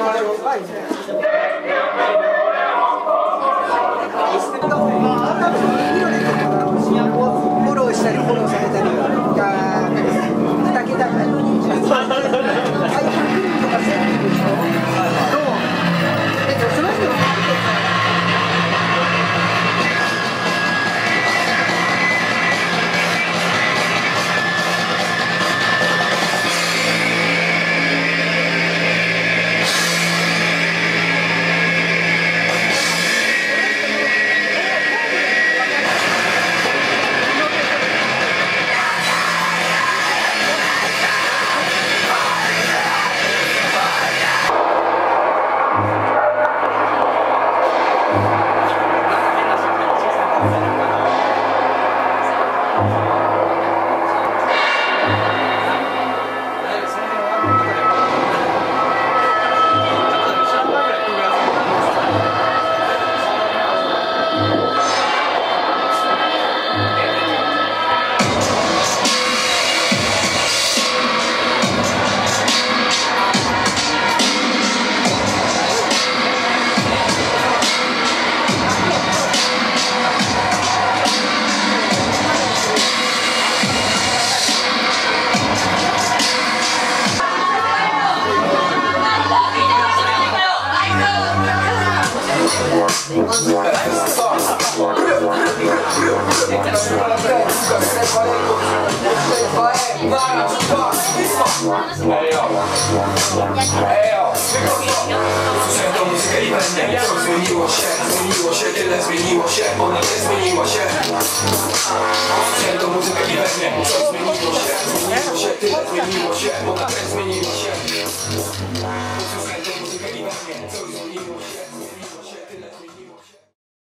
Thank you. Zmieniło się, zmieniło się, tyle zmieniło się Ona nie zmieniła się To muzyka i pewnie Co zmieniło się, zmieniło się, tyle zmieniło się Ona nie zmieniła się